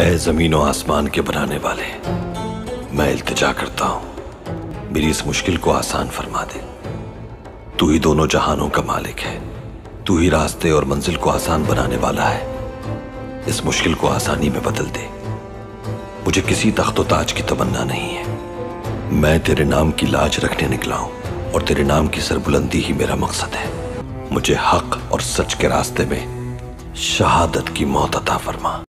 ए ज़मीन और आसमान के बनाने वाले, मैं इल्तजा करता हूँ। मेरी इस मुश्किल को आसान फरमा दे। तू ही दोनों जहानों का मालिक है। तू ही रास्ते और मंजिल को आसान बनाने वाला है। इस मुश्किल को आसानी में बदल दे। मुझे किसी तख्तो ताज की तमन्ना नहीं है। मैं तेरे नाम की लाज रखने निकला हूँ और तेरे नाम की सरबुलंदी ही मेरा मकसद है। मुझे हक और सच के रास्ते में शहादत की मौत अता फरमा।